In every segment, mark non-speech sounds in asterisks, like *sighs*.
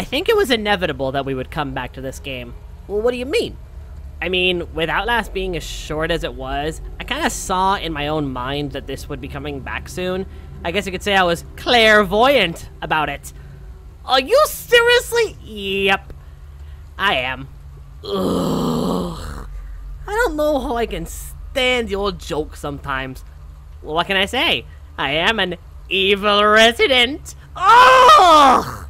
I think it was inevitable that we would come back to this game. Well, what do you mean? I mean, with Outlast being as short as it was, I kind of saw in my own mind that this would be coming back soon. I guess you could say I was clairvoyant about it. Are you seriously? Yep. I am. Ugh. I don't know how I can stand your jokes sometimes. Well, what can I say? I am an evil resident. Ugh!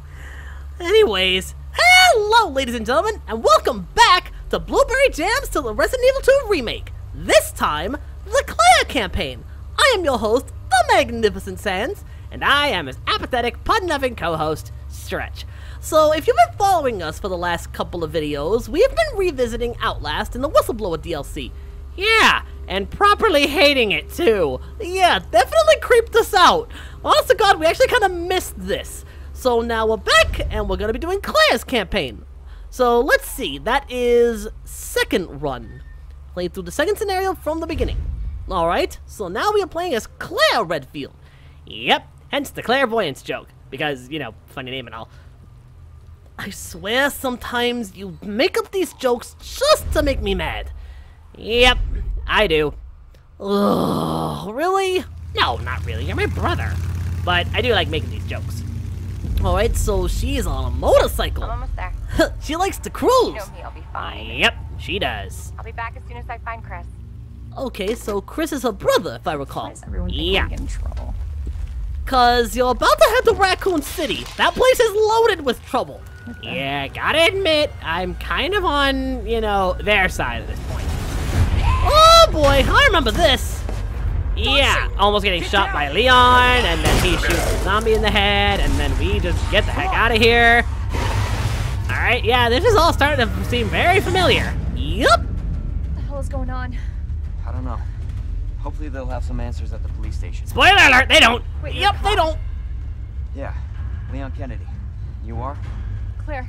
Anyways, hello, ladies and gentlemen, and welcome back to Blueberry Jams to the Resident Evil 2 Remake. This time, the Claire campaign. I am your host, the Magnificent Sans, and I am his apathetic, pun-loving co-host, Stretch. So, if you've been following us for the last couple of videos, we have been revisiting Outlast in the Whistleblower DLC. Yeah, and properly hating it too. Yeah, definitely creeped us out. Honest to God, we actually kind of missed this. So now we're back, and we're gonna be doing Claire's campaign. So let's see, that is second run. Played through the second scenario from the beginning. Alright, so now we are playing as Claire Redfield. Yep, hence the clairvoyance joke, because, you know, funny name and all. I swear sometimes you make up these jokes just to make me mad. Yep, I do. Ugh, really? No, not really. You're my brother. But I do like making these jokes. Alright, so she's on a motorcycle. I'm almost there. *laughs* she likes to cruise. You know me, I'll be fine. Yep, she does. I'll be back as soon as I find Chris. Okay, so Chris is her brother, if I recall. Why is everyone yeah, in trouble? cause you're about to head to Raccoon City. That place is loaded with trouble. Yeah, gotta admit, I'm kind of on, you know, their side at this point. Oh boy, I remember this. Yeah, almost getting shot by Leon, and then he shoots the zombie in the head, and then we just get the heck out of here. Alright, yeah, this is all starting to seem very familiar. Yup. What the hell is going on? I don't know. Hopefully they'll have some answers at the police station. Spoiler alert, they don't. Wait, you're yep, they don't. Yeah, Leon Kennedy. You are? Claire.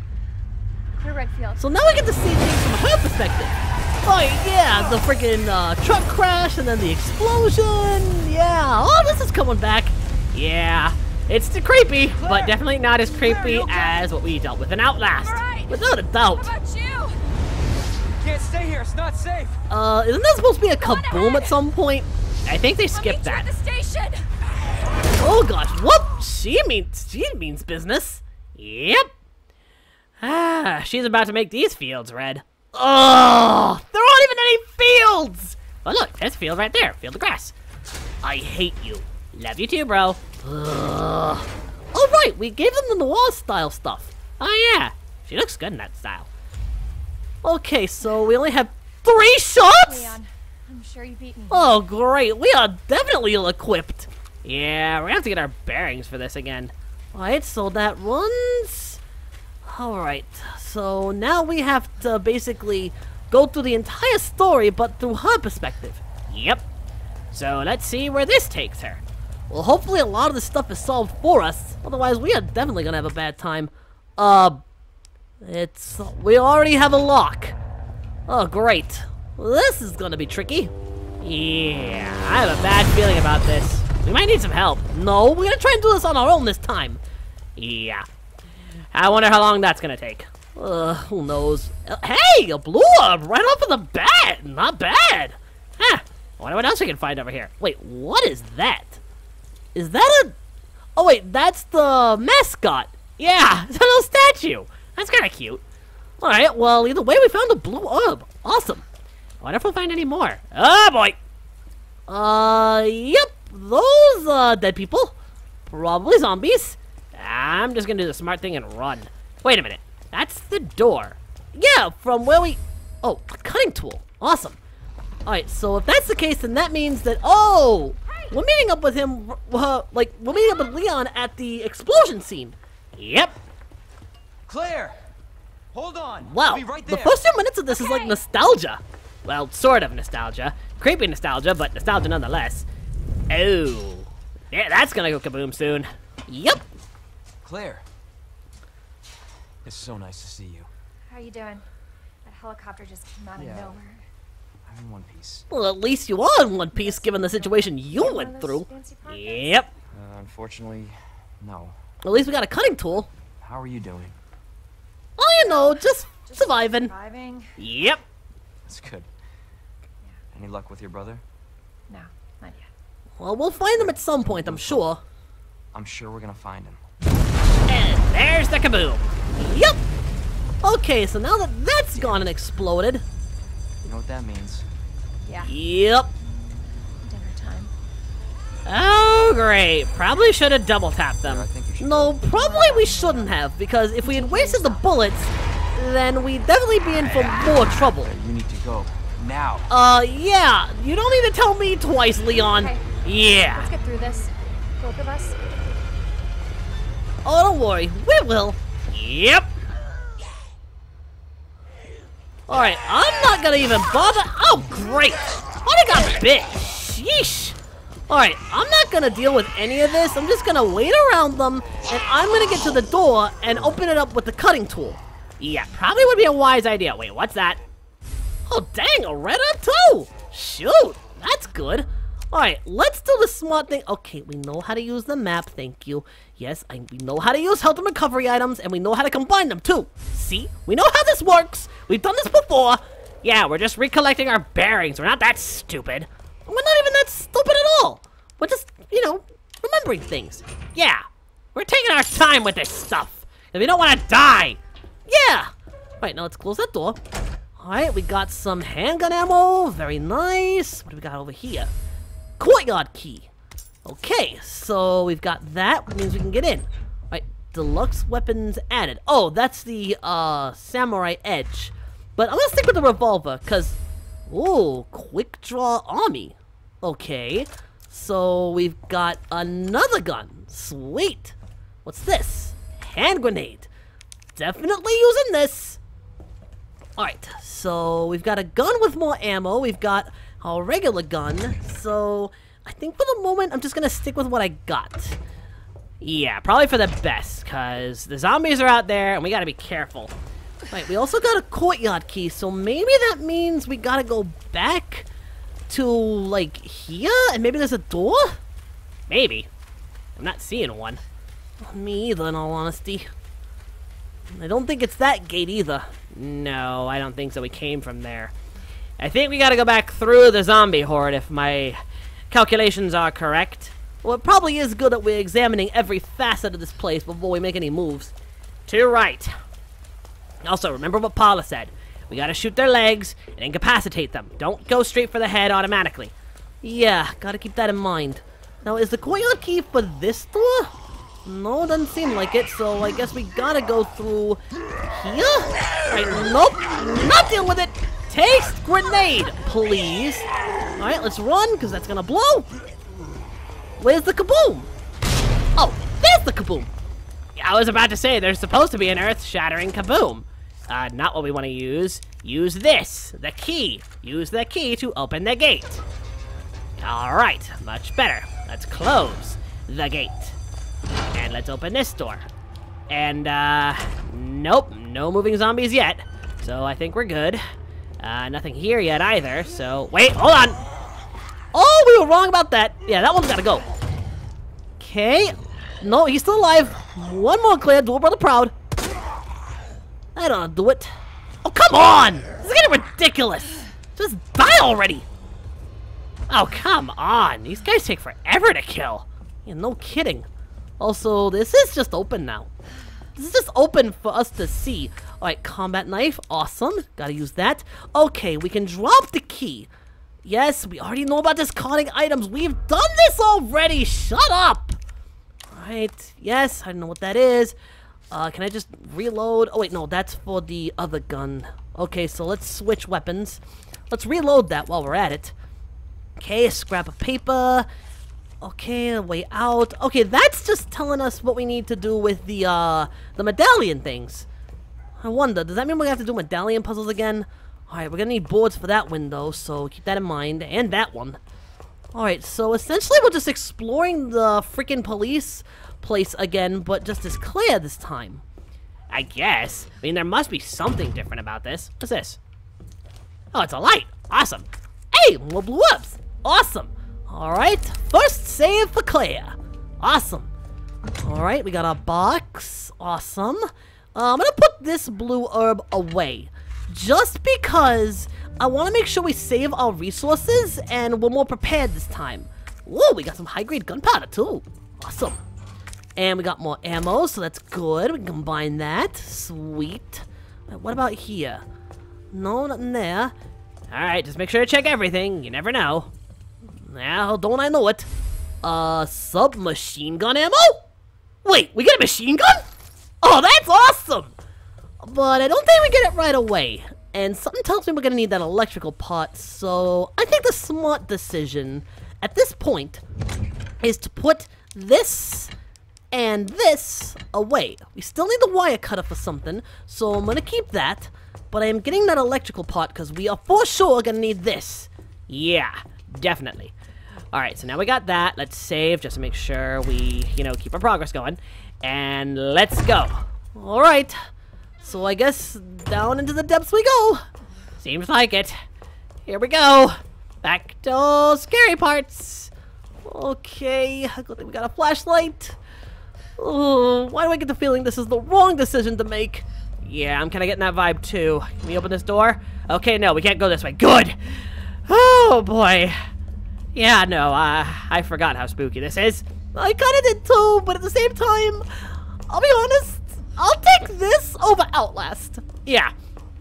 Claire Redfield. So now we get to see things from her perspective. Oh yeah, the freaking uh, truck crash and then the explosion. Yeah, Oh, this is coming back. Yeah, it's the creepy, but definitely not as creepy Claire, okay? as what we dealt with in Outlast. Alright. Without a doubt. about you? Can't stay here. It's not safe. Uh, isn't that supposed to be a kaboom at some point? I think they skipped meet at that. the station. Oh gosh, whoop! She means she means business. Yep. Ah, she's about to make these fields red. Oh, there aren't even any fields. Oh look, there's a field right there. Field of grass. I hate you. Love you too, bro. Ugh. Oh right, we gave them the noir style stuff. Oh yeah, she looks good in that style. Okay, so we only have three shots. Leon, I'm sure you beat me. Oh, great. We are definitely ill-equipped. Yeah, we're gonna have to get our bearings for this again. Alright, so that runs... Alright, so now we have to basically go through the entire story, but through her perspective. Yep. So let's see where this takes her. Well, hopefully a lot of this stuff is solved for us. Otherwise, we are definitely gonna have a bad time. Uh, it's... We already have a lock. Oh, great. This is gonna be tricky. Yeah, I have a bad feeling about this. We might need some help. No, we're gonna try and do this on our own this time. Yeah. I wonder how long that's gonna take. Uh, who knows? Uh, hey, a blue orb right off of the bat. Not bad. Huh. I wonder what else we can find over here. Wait, what is that? Is that a... Oh, wait, that's the mascot. Yeah, *laughs* it's a little statue. That's kind of cute. Alright, well, either way, we found a blue orb. Awesome. I wonder if we'll find any more. Oh, boy. Uh, yep. Those, uh, dead people. Probably zombies. I'm just gonna do the smart thing and run. Wait a minute. That's the door. Yeah, from where we... Oh, a cutting tool. Awesome. Alright, so if that's the case, then that means that... Oh! We're meeting up with him, uh, like, we're meeting up with Leon at the explosion scene. Yep. Claire! Hold on. Wow, I'll be right the there. first few minutes of this is like nostalgia. Well, sort of nostalgia. Creepy nostalgia, but nostalgia nonetheless. Oh. Yeah, that's gonna go kaboom soon. Yep. Claire. It's so nice to see you. How are you doing? That helicopter just came out Yeah. of nowhere. I'm in one piece. Well, at least you are in one piece given the situation you One went through. fancy pockets? Yep. Uh, unfortunately, no. At least we got a cutting tool. How are you doing? Well, you know, just surviving. Surviving? Yep. That's good. Any luck with your brother? No, not yet. Well, we'll find him at some point, I'm sure. I'm sure we're gonna find him. And there's the kaboom. Yep. Okay, so now that that's gone and exploded. You know what that means? Yeah, Yep. dinner time. Oh, great. Probably should have double tapped them. Yeah, I think you should. No, probably we shouldn't have, because if we had wasted the bullets, then we'd definitely be in for more trouble. You need to go. Now. Uh, yeah. You don't need to tell me twice, Leon. Okay. Yeah. Let's get through this. Both of us. Oh, don't worry. We will. Yep. Alright, I'm not gonna even bother. Oh, great. They got bit. Sheesh. Alright, I'm not gonna deal with any of this. I'm just gonna wait around them, and I'm gonna get to the door and open it up with the cutting tool. Yeah, probably would be a wise idea. Wait, what's that? Oh, dang, a red herb too. Shoot, that's good. Alright, let's do the smart thing. Okay, we know how to use the map, thank you. Yes, I, we know how to use health and recovery items, and we know how to combine them too. See? We know how this works. We've done this before. Yeah, we're just recollecting our bearings. We're not that stupid. We're not even that stupid at all. We're just, you know, remembering things. Yeah, we're taking our time with this stuff. And we don't want to die. Yeah. Right, now let's close that door. Alright, we got some handgun ammo. Very nice. What do we got over here? Courtyard key. Okay, so we've got that. Which means we can get in. Right, deluxe weapons added. Oh, that's the uh, samurai edge. But I'm gonna stick with the revolver, because... Ooh, quick draw army. Okay, so we've got another gun. Sweet. What's this? Hand grenade. Definitely using this. Alright, so we've got a gun with more ammo. We've got a regular gun. So I think for the moment, I'm just going to stick with what I got. Yeah, probably for the best, because the zombies are out there, and we got to be careful. Right, we also got a courtyard key, so maybe that means we got to go back to, like, here? And maybe there's a door? Maybe. I'm not seeing one. Me either, in all honesty. I don't think it's that gate either. No, I don't think so. We came from there. I think we gotta go back through the zombie horde if my calculations are correct. Well, it probably is good that we're examining every facet of this place before we make any moves. To right. Also, remember what Paula said. We gotta shoot their legs and incapacitate them. Don't go straight for the head automatically. Yeah, gotta keep that in mind. Now, is the courtyard key for this door? No, doesn't seem like it, so I guess we gotta go through here? Nope, not dealing with it! Taste grenade, please! Alright, let's run, because that's gonna blow! Where's the kaboom? Oh, there's the kaboom! I was about to say, there's supposed to be an earth-shattering kaboom. Uh, not what we want to use. Use this, the key. Use the key to open the gate. Alright, much better. Let's close the gate. And let's open this door. And, uh, nope, no moving zombies yet. So I think we're good. Uh, nothing here yet either, so... Wait, hold on! Oh, we were wrong about that. Yeah, that one's gotta go. Okay. No, he's still alive. One more clear, dual brother proud. I don't do it. Oh, come on! This is getting ridiculous. Just die already. Oh, come on. These guys take forever to kill. Yeah, no kidding. Also, this is just open now. This is just open for us to see. Alright, combat knife. Awesome. Gotta use that. Okay, we can drop the key. Yes, we already know about discarding items. We've done this already. Shut up. Alright, yes, I don't know what that is. Uh, can I just reload? Oh, wait, no, that's for the other gun. Okay, so let's switch weapons. Let's reload that while we're at it. Okay, scrap of paper. Okay, way out. Okay, that's just telling us what we need to do with the, uh, the medallion things. I wonder, does that mean we have to do medallion puzzles again? Alright, we're gonna need boards for that window, so keep that in mind. And that one. Alright, so essentially we're just exploring the freaking police place again, but just as Claire this time. I guess. I mean, there must be something different about this. What's this? Oh, it's a light. Awesome. Hey, more blue herbs. Awesome. All right, first save for Claire. Awesome. All right, we got a box. Awesome. Uh, I'm gonna put this blue herb away. Just because I want to make sure we save our resources and we're more prepared this time. Whoa, we got some high-grade gunpowder too. Awesome. And we got more ammo, so that's good. We can combine that. Sweet. What about here? No, nothing there. Alright, just make sure to check everything. You never know. Now, don't I know it? Uh, submachine gun ammo? Wait, we get a machine gun? Oh, that's awesome! But I don't think we get it right away. And something tells me we're gonna need that electrical part, so I think the smart decision at this point is to put this and this away. We still need the wire cutter for something, so I'm gonna keep that. But I am getting that electrical part because we are for sure gonna need this. Yeah, definitely. Alright, so now we got that. Let's save just to make sure we, you know, keep our progress going. And let's go. Alright. So I guess down into the depths we go. Seems like it. Here we go. Back to scary parts. Okay, we got a flashlight. Oh, why do I get the feeling this is the wrong decision to make? Yeah, I'm kind of getting that vibe too. Can we open this door? Okay, no, we can't go this way. Good. Oh boy. Yeah, no, uh, I forgot how spooky this is. I kind of did too, but at the same time, I'll be honest, I'll take this over Outlast. Yeah,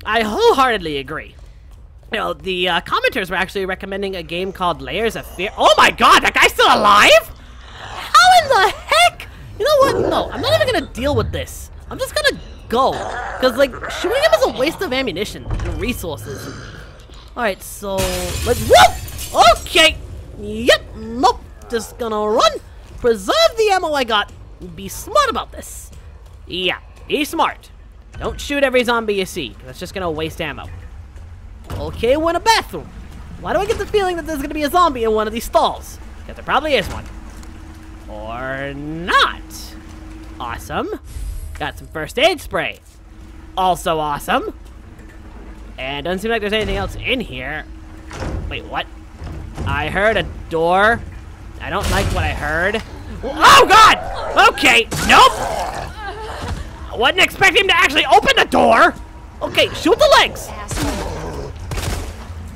I wholeheartedly agree. You know, the uh, commenters were actually recommending a game called Layers of Fear. Oh my god, that guy's still alive? How in the heck? You know what? No, I'm not even gonna deal with this. I'm just gonna go. Because, like, shooting him is a waste of ammunition and resources. Alright, so let's. Whoop! Okay! Yep, nope. Just gonna run, preserve the ammo I got, be smart about this. Yeah, be smart. Don't shoot every zombie you see. that's just gonna waste ammo. Okay, we're in a bathroom. Why do I get the feeling that there's gonna be a zombie in one of these stalls? Because there probably is one. Or not. Awesome. Got some first aid spray. Also awesome. And doesn't seem like there's anything else in here. Wait, what? I heard a door. I don't like what I heard. Oh god! Okay, nope! I wasn't expecting him to actually open the door! Okay, shoot the legs!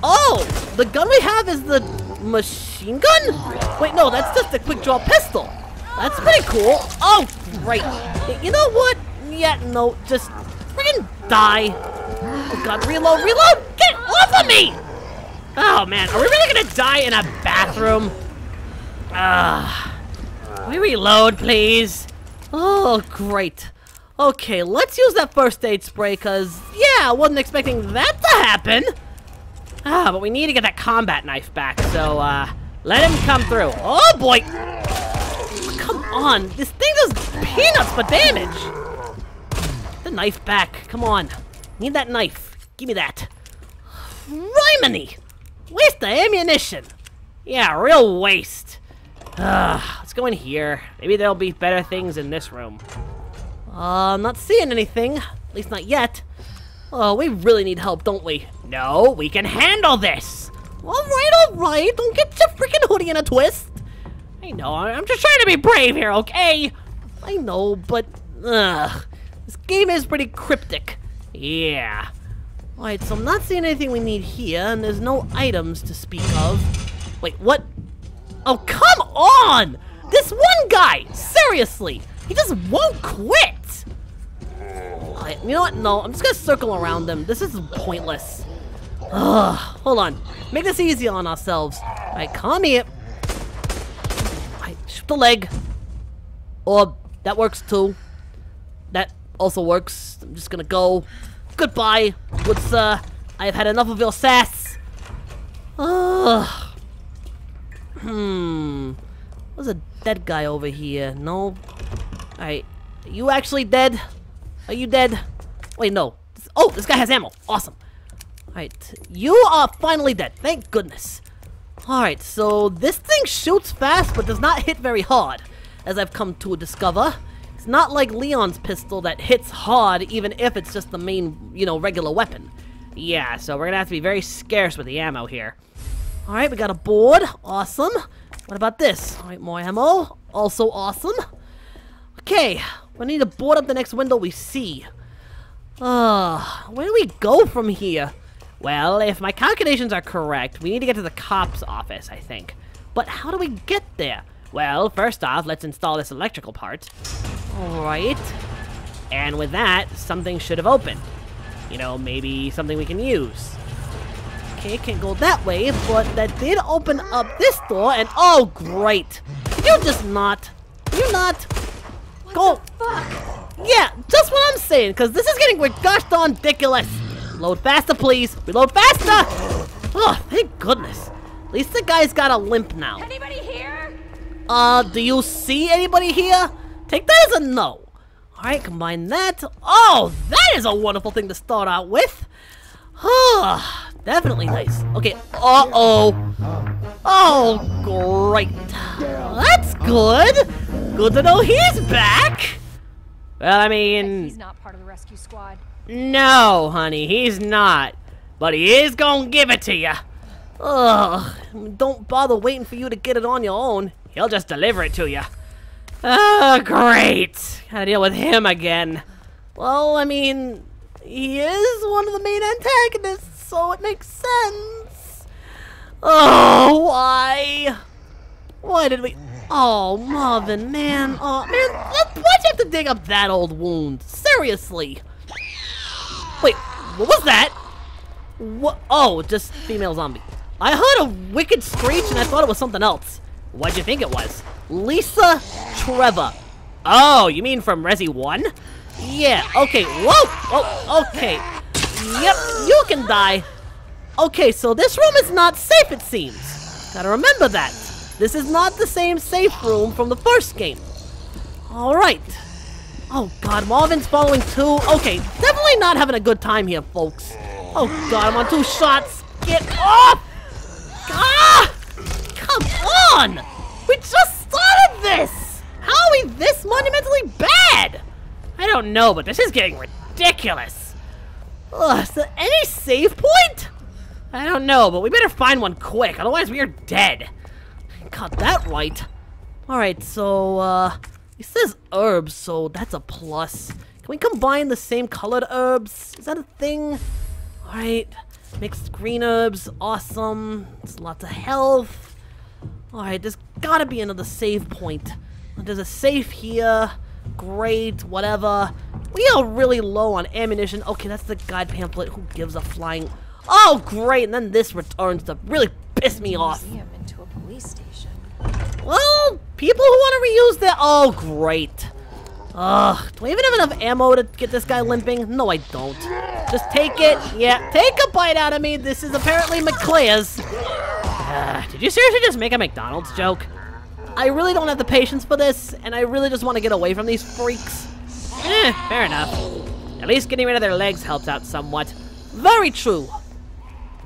Oh! The gun we have is the machine gun? Wait, no, that's just a quick draw pistol. That's pretty cool. Oh, great. You know what? Yeah, no, just friggin' die. Oh god, reload, reload! Get off of me! Oh man, are we really gonna die in a bathroom? Ah. We reload, please? Oh, great. Okay, let's use that first aid spray, cause, yeah, I wasn't expecting that to happen. Ah, but we need to get that combat knife back, so, uh, let him come through. Oh, boy! Come on, this thing does peanuts for damage! The knife back, come on. Need that knife. Give me that. Rimini! Waste the ammunition! Yeah, real waste. Uh, let's go in here. Maybe there'll be better things in this room. Uh, I'm not seeing anything. At least not yet. Oh, we really need help, don't we? No, we can handle this! Alright, alright, don't get your freaking hoodie in a twist! I know, I'm just trying to be brave here, okay? I know, but, ugh. This game is pretty cryptic. Yeah. Alright, so I'm not seeing anything we need here, and there's no items to speak of. Wait, what? Oh, come on! This one guy! Seriously! He just won't quit! Alright, you know what? No, I'm just gonna circle around them. This is pointless. Ugh, hold on. Make this easy on ourselves. Alright, come here. Alright, shoot the leg. Or, that works too. That also works. I'm just gonna go. Goodbye. What's, sir. I've had enough of your sass. Ugh. Hmm. There's a dead guy over here. No. Alright. You actually dead? Are you dead? Wait, no. Oh, this guy has ammo. Awesome. Alright. You are finally dead. Thank goodness. Alright, so this thing shoots fast but does not hit very hard, as I've come to discover. It's not like Leon's pistol that hits hard even if it's just the main, you know, regular weapon. Yeah, so we're gonna have to be very scarce with the ammo here. Alright, we got a board. Awesome. What about this? Alright, more ammo. Also awesome. Okay, we need to board up the next window we see. Ugh, where do we go from here? Well, if my calculations are correct, we need to get to the cop's office, I think. But how do we get there? Well, first off, let's install this electrical part. Alright. And with that, something should have opened. You know, maybe something we can use. Okay, can't go that way, but that did open up this door, and oh, great. You just not. You not. go. fuck? Yeah, just what I'm saying, because this is getting gosh darn ridiculous. Load faster, please. Reload faster. Oh, thank goodness. At least the guy's got a limp now. Anybody here? Uh, do you see anybody here? Take that as a no. Alright, combine that. Oh, that is a wonderful thing to start out with. Definitely nice. Okay, uh-oh. Oh, great. That's good. Good to know he's back. Well, I mean... He's not part of the rescue squad. No, honey, he's not. But he is gonna give it to you. Ugh, don't bother waiting for you to get it on your own. He'll just deliver it to you. Oh, great. Gotta deal with him again. Well, I mean, he is one of the main antagonists, so it makes sense. Oh, why? Why did we... Oh, Marvin, man. Oh, man, why'd you have to dig up that old wound? Seriously. Wait, what was that? What? Oh, just female zombie. I heard a wicked screech and I thought it was something else. What'd you think it was? Lisa Trevor. Oh, you mean from Resi 1? Yeah, okay, whoa! Oh, okay. Yep, you can die. Okay, so this room is not safe, it seems. Gotta remember that. This is not the same safe room from the first game. Alright. Oh god, Marvin's following too. Okay, definitely not having a good time here, folks. Oh god, I'm on two shots. Get off! Ah! Come on! We just started this! How are we this monumentally bad? I don't know, but this is getting ridiculous. Ugh, there any save point? I don't know, but we better find one quick, otherwise we are dead. Got that right. Alright, so, uh, it says herbs, so that's a plus. Can we combine the same colored herbs? Is that a thing? Alright, mixed green herbs, awesome. It's lots of health. Alright, there's gotta be another save point. There's a safe here. Great, whatever. We are really low on ammunition. Okay, that's the guide pamphlet. Who gives a flying... Oh, great, and then this returns to really piss me off. Museum into a police station. Well, people who want to reuse their... Oh, great. Ugh, do I even have enough ammo to get this guy limping? No, I don't. Just take it. Yeah, take a bite out of me. This is apparently McClare's. Uh, *sighs* did you seriously just make a McDonald's joke? I really don't have the patience for this, and I really just want to get away from these freaks. Eh, fair enough. At least getting rid of their legs helps out somewhat. Very true.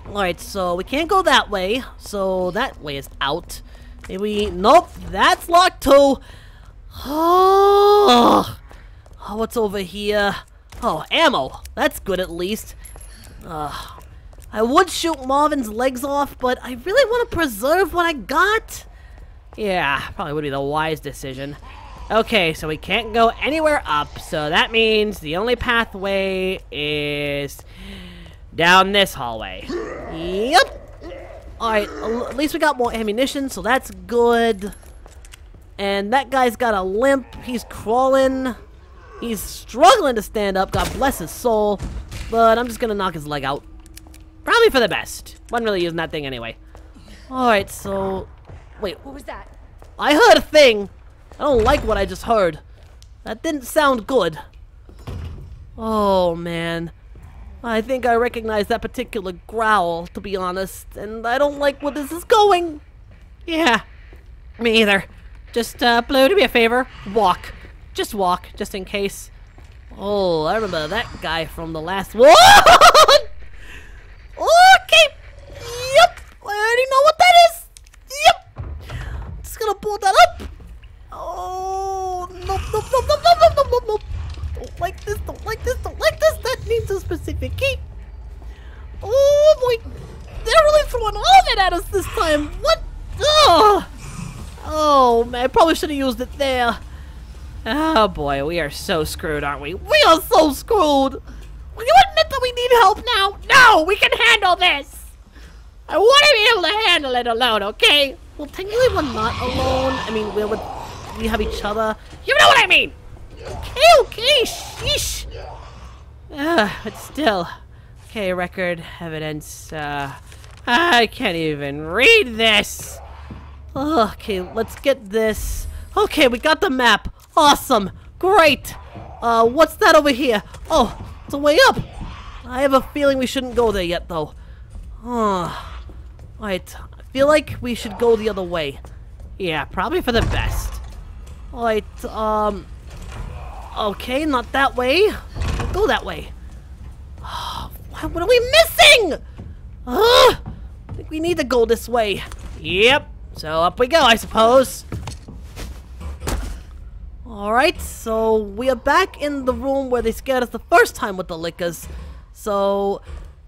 Alright, so we can't go that way, so that way is out. Maybe, nope, that's locked too. Oh, oh, what's over here? Oh, ammo. That's good at least. I would shoot Marvin's legs off, but I really want to preserve what I got. Yeah, probably would be the wise decision. Okay, so we can't go anywhere up, so that means the only pathway is down this hallway. Yep. Alright, at least we got more ammunition, so that's good. And that guy's got a limp. He's crawling. He's struggling to stand up. God bless his soul. But I'm just to knock his leg out. Probably for the best. Wasn't really using that thing anyway. Alright, so... Wait, What was that? I heard a thing. I don't like what I just heard. That didn't sound good. Oh, man. I think I recognize that particular growl, to be honest, and I don't like where this is going. Yeah, me either. Just, uh, Blue, do me a favor. Walk. Just walk, just in case. Oh, I remember that guy from the last *laughs* one. Probably should have used it there. Oh, boy, we are so screwed, aren't we? We are so screwed. Will you admit that we need help now? No, we can handle this. I want to be able to handle it alone, okay? Well, technically we're not alone. I mean, we're with, we have each other. You know what I mean? Okay, okay, sheesh. Uh, but still. Okay, record, evidence, uh, I can't even read this. Okay, let's get this. Okay, we got the map. Awesome. Great. Uh, what's that over here? Oh, it's a way up. I have a feeling we shouldn't go there yet, though. Oh. Alright, I feel like we should go the other way. Yeah, probably for the best. Alright, um... Okay, not that way. Go that way. *sighs* what are we missing? Uh, I think we need to go this way. Yep. So up we go, I suppose. Alright, so we are back in the room where they scared us the first time with the lickers. So,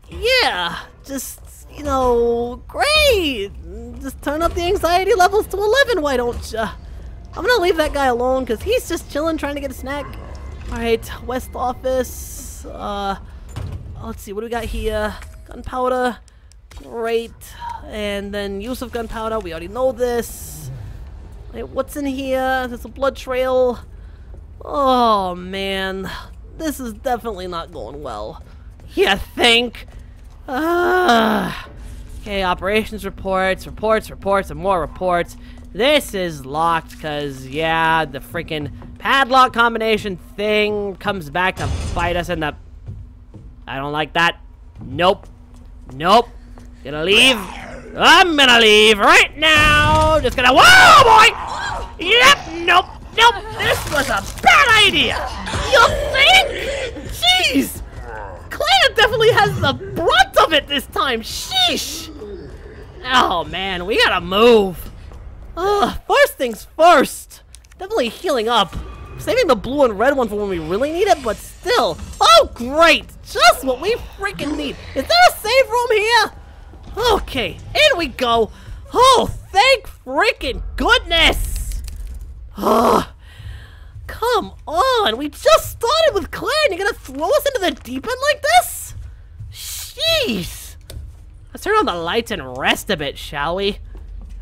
yeah, just, you know, great. Just turn up the anxiety levels to 11, why don't you? I'm gonna leave that guy alone because he's just chilling trying to get a snack. Alright, West Office. Uh, let's see, what do we got here? Gunpowder. Great. And then use of gunpowder, we already know this. Wait, what's in here? There's a blood trail. Oh, man. This is definitely not going well. You think? Ah. Okay, operations reports, reports, reports, and more reports. This is locked because, yeah, the freaking padlock combination thing comes back to bite us in the... I don't like that. Nope. Nope. Gonna leave. I'm gonna leave right now. Just gonna. Whoa, boy! Yep. Nope. Nope. This was a bad idea. You think? Jeez. Claire definitely has the brunt of it this time. Sheesh. Oh man, we gotta move. Ugh, first things first. Definitely healing up. Saving the blue and red one for when we really need it, but still. Oh, great. Just what we freaking need. Is there a save room here? Okay, in we go. Oh, thank freaking goodness. Oh, come on. We just started with Claire and you're to throw us into the deep end like this? Jeez. Let's turn on the lights and rest a bit, shall we?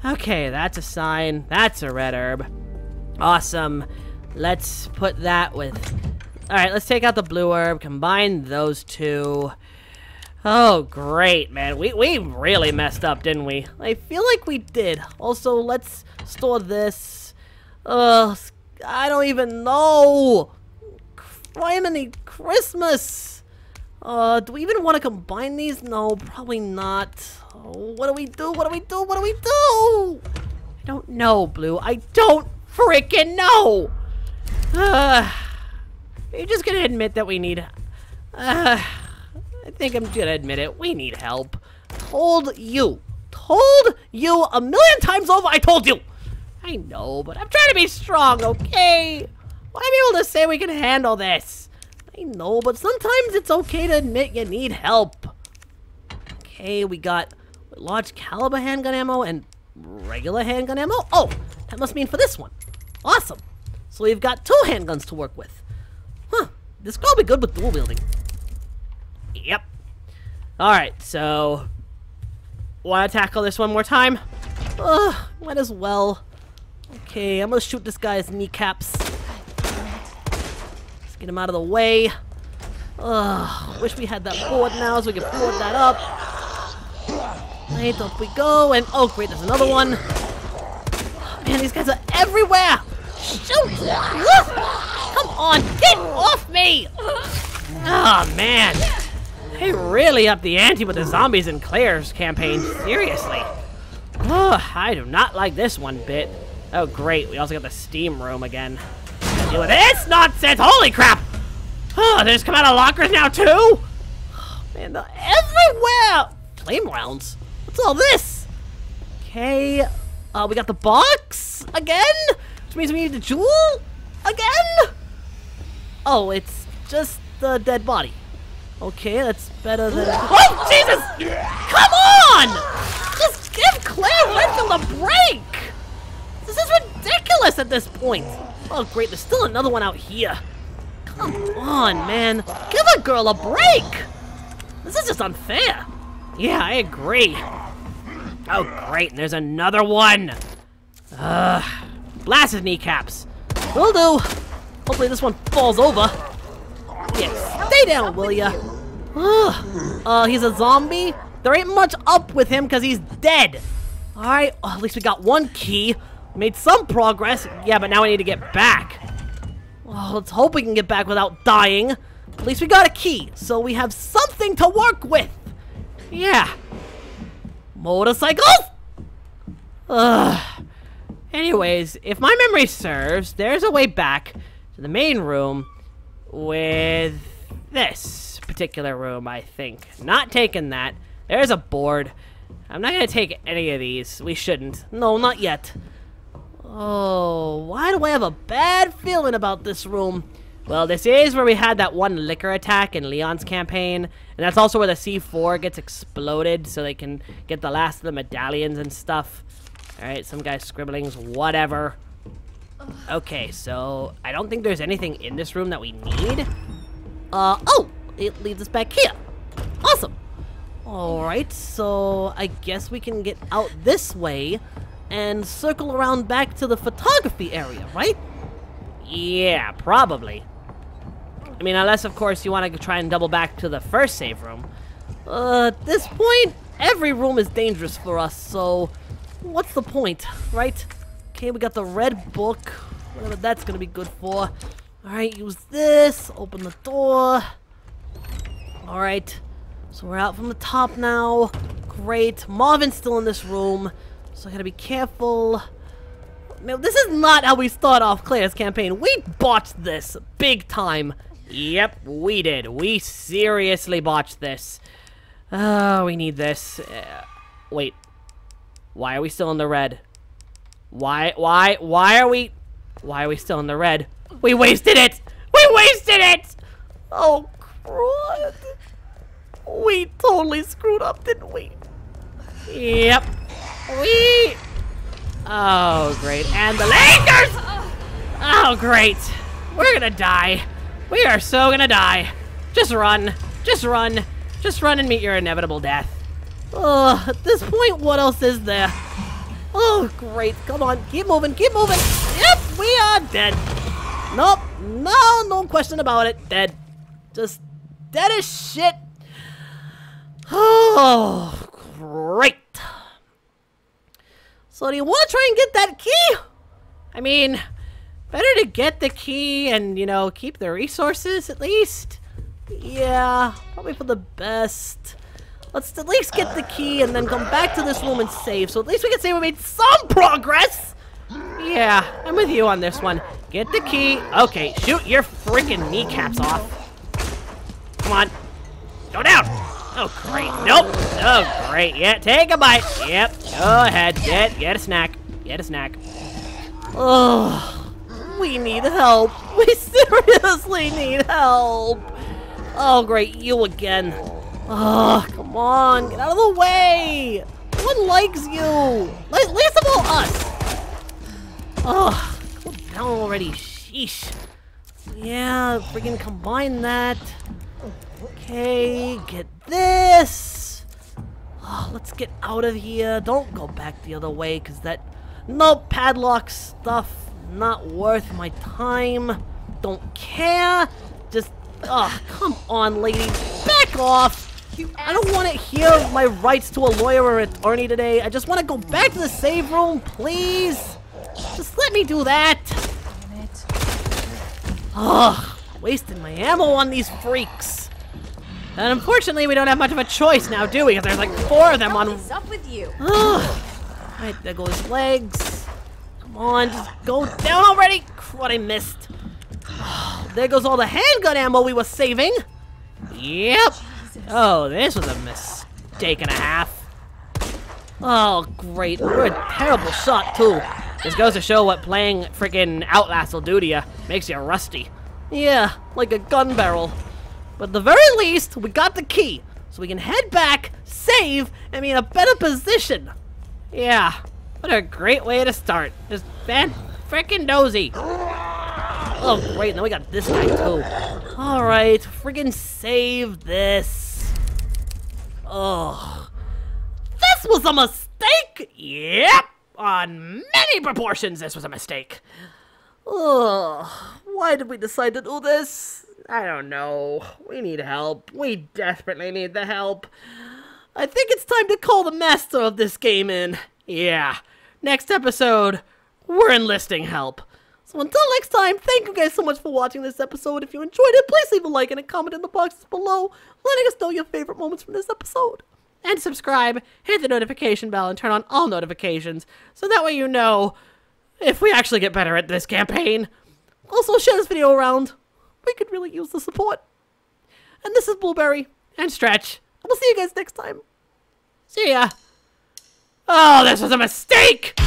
Okay, that's a sign. That's a red herb. Awesome. Let's put that with... Alright, let's take out the blue herb, combine those two. Oh, great, man. We, we really messed up, didn't we? I feel like we did. Also, let's store this. Ugh, I don't even know. Criminy Christmas. Uh, do we even want to combine these? No, probably not. Oh, what do we do? What do we do? What do we do? I don't know, Blue. I don't freaking know. *sighs* Uh, are you just gonna admit that we need... Uh, I think I'm gonna admit it. We need help. Told you. Told you a million times over. I told you. I know, but I'm trying to be strong, okay? To be able to say we can handle this. I know, but sometimes it's okay to admit you need help. Okay, we got large caliber handgun ammo and regular handgun ammo. Oh, that must mean for this one. Awesome. So we've got two handguns to work with. Huh, this could be good with dual wielding. Yep. Alright, so... Want to tackle this one more time? Ugh, might as well. Okay, I'm gonna shoot this guy's kneecaps. Let's get him out of the way. Ugh, wish we had that board now so we could board that up. Right, up we go, and oh great, there's another one. Man, these guys are everywhere! Shoot! Come on, get off me! Oh man, they really upped the ante with the zombies in Claire's campaign. Seriously. Oh, I do not like this one bit. Oh great, we also got the steam room again. Deal with this nonsense! Holy crap! Oh, they just come out of lockers now too? *sighs* Man, they're everywhere! Flame rounds? What's all this? Okay, uh, we got the box again? Which means we need the jewel again? Oh, it's just the dead body. Okay, that's better than... Oh, Jesus! Come on! Just give Claire Redfield a break! This is ridiculous at this point. Oh, great, there's still another one out here. Come on, man. Give a girl a break. This is just unfair. Yeah, I agree. Oh, great. And there's another one. Ugh. blast his kneecaps. Will do. Hopefully this one falls over. Yeah, stay down, will ya? Uh, he's a zombie? There ain't much up with him because he's dead. Alright, oh, at least we got one key. Made some progress. Yeah, but now we need to get back. Oh, let's hope we can get back without dying. At least we got a key, so we have something to work with. Yeah. Motorcycles? Ugh. Anyways, if my memory serves, there's a way back to the main room with this particular room, I think. Not taking that. There's a board. I'm not going to take any of these. We shouldn't. No, not yet. Oh, why do I have a bad feeling about this room? Well, this is where we had that one licker attack in Leon's campaign, and that's also where the C4 gets exploded so they can get the last of the medallions and stuff. Alright, some guy's scribblings, whatever. Okay, so I don't think there's anything in this room that we need. Uh, oh, it leads us back here. Awesome. Alright, so I guess we can get out this way and circle around back to the photography area, right? Yeah, probably. I mean, unless, of course, you want to try and double back to the first save room. Uh, at this point, every room is dangerous for us, so what's the point, right? Okay, we got the red book, whatever that's to be good for. Alright, use this, open the door. Alright, so we're out from the top now. Great. Marvin's still in this room, so I gotta be careful. Now, this is not how we start off Claire's campaign. We botched this big time. Yep, we did. We seriously botched this. Oh, we need this. Uh, wait. Why are we still in the red? Why, why, why are we... Why are we still in the red? We wasted it! We wasted it! Oh, crud. We totally screwed up, didn't we? Yep. We... Oh, great. And the Lickers! Oh, great. We're gonna die. We are so gonna die. Just run. Just run. Just run and meet your inevitable death. Oh, at this point, what else is there? Oh, great. Come on. Keep moving. Keep moving. Yep, we are dead. Nope. No, no question about it. Dead. Just dead as shit. Oh, great. So do you want to try and get that key? I mean, better to get the key and, you know, keep the resources at least. Yeah, probably for the best. Let's at least get the key and then come back to this room and save. So at least we can say we made some progress. Yeah, I'm with you on this one. Get the key. Okay, shoot your freaking kneecaps off. Come on. Go down. Oh, great. Nope. Oh, great. Yeah, take a bite. Yep. Go ahead. Get, get a snack. Get a snack. Oh, we need help. *laughs* We seriously need help. Oh, great. You again. Oh, come on. Get out of the way. No one likes you. Least of all us. Oh, go down already. Sheesh. Yeah, freaking combine that. Okay, get this. Oh, let's get out of here. Don't go back the other way, because that... No padlock stuff. Not worth my time. Don't care. Just... Oh, come on, lady. Back off. I don't want to hear my rights to a lawyer or an attorney today. I just want to go back to the save room, please. Just let me do that. Damn it. Ugh, wasting my ammo on these freaks. And unfortunately, we don't have much of a choice now, do we? Because there's like four of them on. What is up with you? Ugh. Right, there go his legs. Come on, just go down already. What I missed. There goes all the handgun ammo we were saving. Yep. Oh, this was a mistake and a half. Oh, great. We're a terrible shot, too. This goes to show what playing freaking Outlast will do to you. Makes you rusty. Yeah, like a gun barrel. But at the very least, we got the key. So we can head back, save, and be in a better position. Yeah, what a great way to start. Just fan freaking nosy. Oh, great. Now we got this guy, too. All right. Friggin' save this. Oh. This was a mistake? Yep. On many proportions, this was a mistake. Ugh. Why did we decide to do this? I don't know. We need help. We desperately need the help. I think it's time to call the master of this game in. Yeah. Next episode, we're enlisting help. So until next time, thank you guys so much for watching this episode. If you enjoyed it, please leave a like and a comment in the boxes below, letting us know your favorite moments from this episode. And subscribe, hit the notification bell, and turn on all notifications, so that way you know if we actually get better at this campaign. Also, share this video around. We could really use the support. And this is Blueberry and Stretch. We'll see you guys next time. See ya. Oh, this was a mistake!